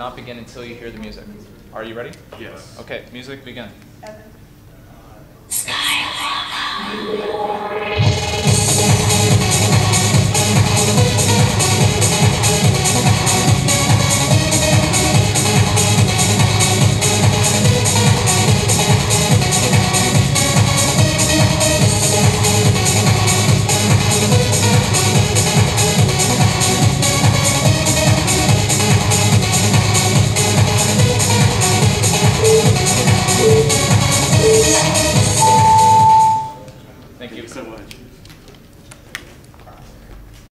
not begin until you hear the music. Are you ready? Yes. Okay, music begin. Skyline. so much.